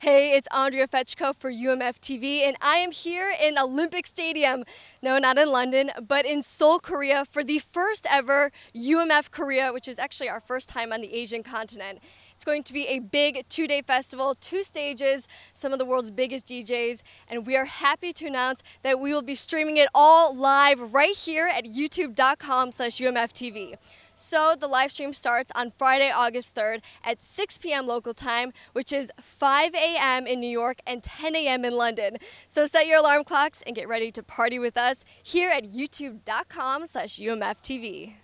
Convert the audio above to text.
Hey, it's Andrea Feczko for UMF TV, and I am here in Olympic Stadium. No, not in London, but in Seoul, Korea, for the first ever UMF Korea, which is actually our first time on the Asian continent. It's going to be a big two day festival, two stages, some of the world's biggest DJs, and we are happy to announce that we will be streaming it all live right here at youtube.com slash UMFTV. So the live stream starts on Friday, August 3rd at 6 p.m. local time, which is 5 a.m. in New York and 10 a.m. in London. So set your alarm clocks and get ready to party with us here at youtube.com slash umftv.